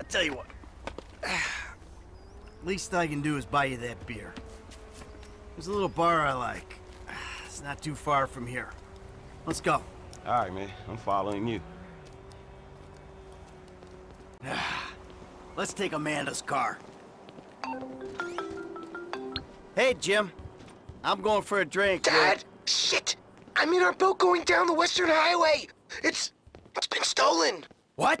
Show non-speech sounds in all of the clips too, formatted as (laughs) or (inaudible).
I tell you what. (sighs) Least I can do is buy you that beer. There's a little bar I like. (sighs) It's not too far from here. Let's go. All right, man. I'm following you. (sighs) Let's take Amanda's car. Hey, Jim. I'm going for a drink. Dad! Shit! I'm in our boat going down the Western Highway! It's... it's been stolen! What?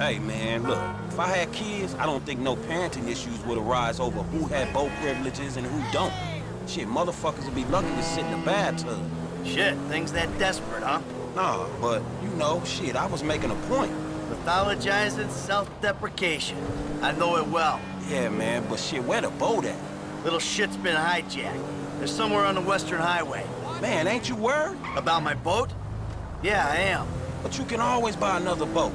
Hey, man, look. If I had kids, I don't think no parenting issues would arise over who had boat privileges and who don't. Shit, motherfuckers would be lucky to sit in the bathtub. Shit, things that desperate, huh? Nah, but, you know, shit, I was making a point. Pathologizing self-deprecation. I know it well. Yeah, man, but shit, where the boat at? Little shit's been hijacked. They're somewhere on the Western Highway. Man, ain't you worried? About my boat? Yeah, I am. But you can always buy another boat.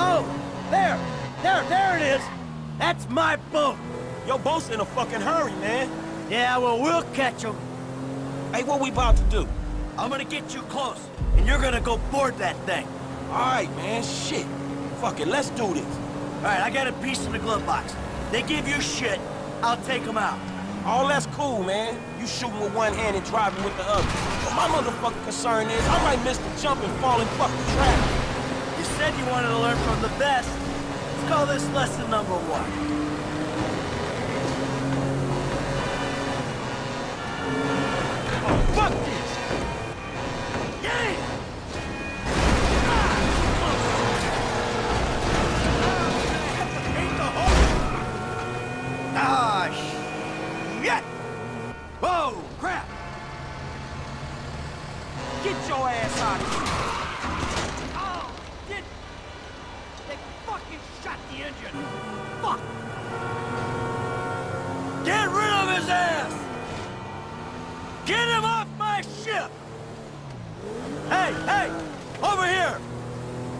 Oh, there! There, there it is! That's my boat! Your boat's in a fucking hurry, man. Yeah, well, we'll catch him. Hey, what we about to do? I'm gonna get you close, and you're gonna go board that thing. All right, man, shit. Fuck it, let's do this. All right, I got a piece in the glove box. They give you shit, I'll take them out. All that's cool, man. You shooting with one hand and driving with the other. But my motherfucking concern is I might miss the jump and fall in fucking traffic. Said you wanted to learn from the best. Let's call this lesson number one. Get your ass out of here! Fucking the engine! Fuck! Get rid of his ass! Get him off my ship! Hey, hey! Over here!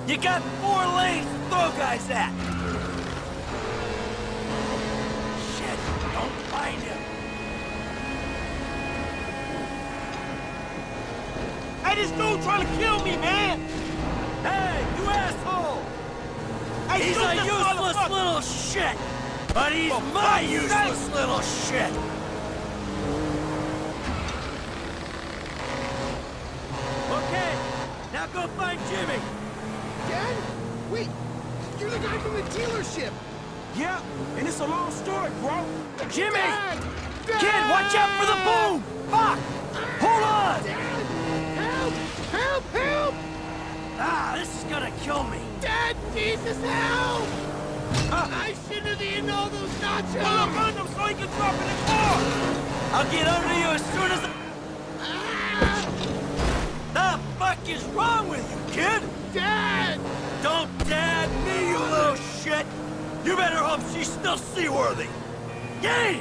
You got four lanes to throw guys at! Shit, don't find him! Hey, this dude trying to kill me, man! Hey, you asshole! Hey, He's a useless little shit! But he's For my useless sake! little shit! Okay, now go find Jimmy! Dad? Wait! You're the guy from the dealership! Yeah, and it's a long story, bro. Jimmy! Dad! Dad! Kid, watch out for the boom! Fuck! Hold on! Dad! Help! Help! Help! Ah, gonna kill me! Dad! Jesus, help! I shouldn't have eaten all those nachos! Pull up on him so he can drop in the car! I'll get under you as soon as... I... Ah! The fuck is wrong with you, kid? Dad! Don't dad me, you little shit! You better hope she's still seaworthy! Yay!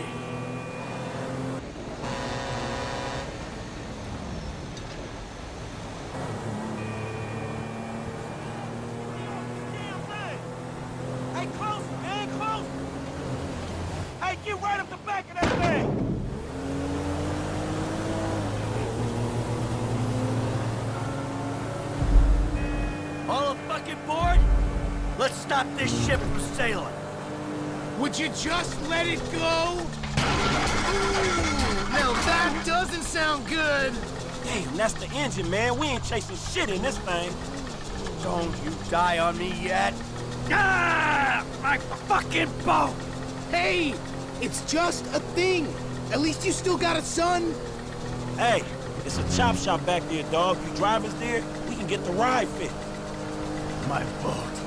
Let's stop this ship from sailing. Would you just let it go? Now that doesn't sound good. Damn, that's the engine, man. We ain't chasing shit in this thing. Don't you die on me yet. Ah! My fucking boat! Hey, it's just a thing. At least you still got a son. Hey, it's a chop shop back there, dog. You drivers there, we can get the ride fit. My boat.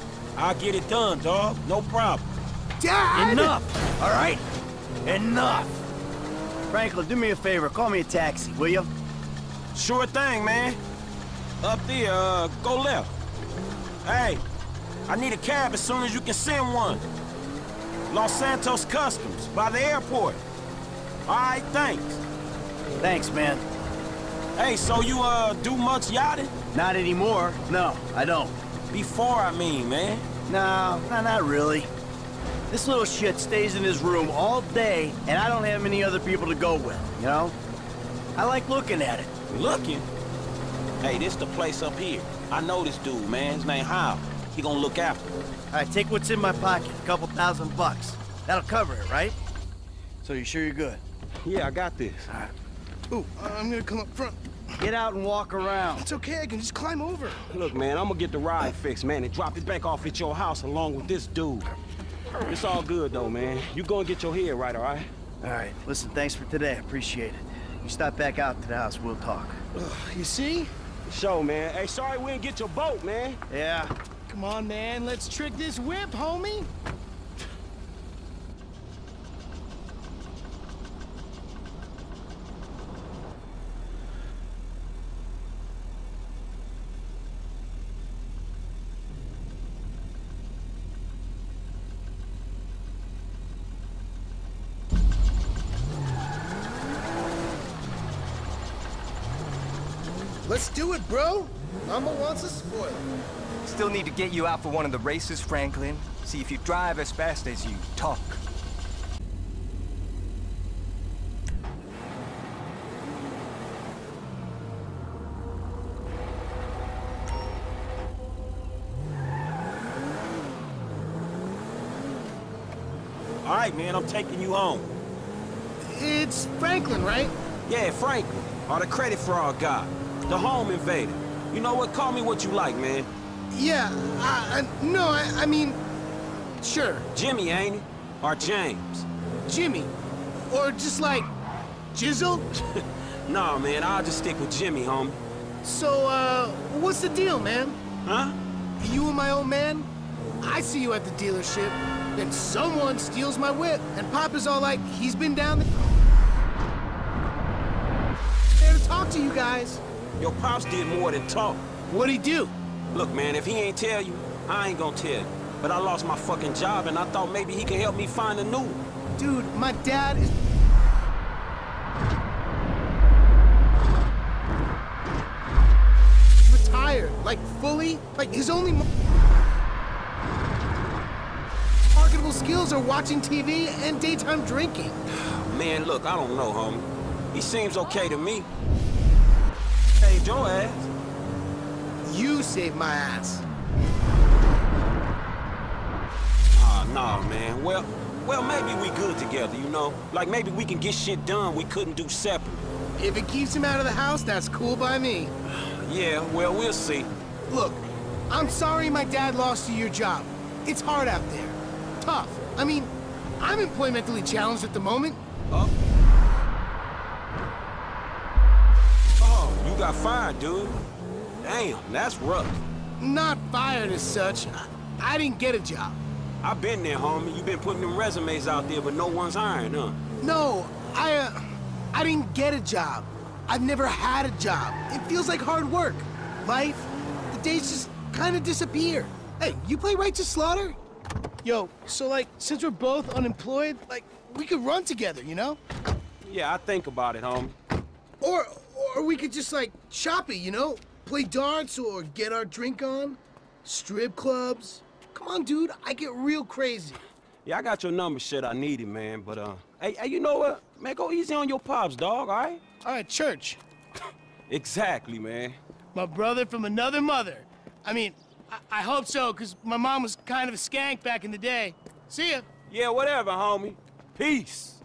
I'll get it done, dog. No problem. Dad! Enough, all right? Enough! Franklin, do me a favor, call me a taxi, will you? Sure thing, man. Up there, uh, go left. Hey, I need a cab as soon as you can send one. Los Santos Customs, by the airport. All right, thanks. Thanks, man. Hey, so you, uh, do much yachting? Not anymore. No, I don't. Before, I mean, man. No, no, not really. This little shit stays in his room all day, and I don't have many other people to go with, you know? I like looking at it. Looking? Hey, this the place up here. I know this dude, man. His name Hal. He gonna look after me. All right, take what's in my pocket, a couple thousand bucks. That'll cover it, right? So you sure you're good? Yeah, I got this. All right. Ooh, I'm gonna come up front. Get out and walk around. It's okay, I can just climb over. Look, man, I'm gonna get the ride fixed, man, and drop it back off at your house along with this dude. It's all good, though, man. You go and get your head right, all right? All right, listen, thanks for today. I appreciate it. You stop back out to the house, we'll talk. You see? Show, man. Hey, sorry we didn't get your boat, man. Yeah, Come on, man, let's trick this whip, homie. Let's do it, bro. Mama wants a spoiler. Still need to get you out for one of the races, Franklin. See if you drive as fast as you talk. All right, man, I'm taking you home. It's Franklin, right? Yeah, Franklin, All the credit fraud guy, the home invader. You know what? Call me what you like, man. Yeah, I, I, no, I, I mean, sure, Jimmy, ain't it? Or James? Jimmy. Or just like, Jizzle? (laughs) Nah, man, I'll just stick with Jimmy, homie. So, uh, what's the deal, man? Huh? You and my old man? I see you at the dealership, then someone steals my whip, and Papa's all like, he's been down there. There to talk to you guys. Your pops did more than talk. What'd he do? Look, man, if he ain't tell you, I ain't gonna tell you. But I lost my fucking job, and I thought maybe he could help me find a new one. Dude, my dad is... Retired, like fully, like his only marketable skills are watching TV and daytime drinking. Man, look, I don't know, homie. He seems okay to me. Saved your ass. You saved my ass. Ah, nah, man. Well, well, maybe we good together, you know? Like, maybe we can get shit done we couldn't do separate. If it keeps him out of the house, that's cool by me. (sighs) Yeah, well, we'll see. Look, I'm sorry my dad lost you your job. It's hard out there. tough. I mean, I'm employmentally challenged at the moment. Oh. Got fired, dude. Damn, that's rough. Not fired as such. I, I didn't get a job. I've been there, homie. You've been putting them resumes out there, but no one's hiring, huh? No, I, uh, I didn't get a job. I've never had a job. It feels like hard work. Life, the days just kind of disappear. Hey, you play Righteous Slaughter? Yo, so like, since we're both unemployed, like, we could run together, you know? Yeah, I think about it, homie. Or, or we could just like, shop it, you know? Play darts or get our drink on. Strip clubs. Come on, dude, I get real crazy. Yeah, I got your number, shit. I need it, man. But, uh, hey, hey, you know what? Man, go easy on your pops, dog, all right? All right, church. (laughs) exactly, man. My brother from another mother. I mean, I, I hope so, because my mom was kind of a skank back in the day. See ya. Yeah, whatever, homie. Peace.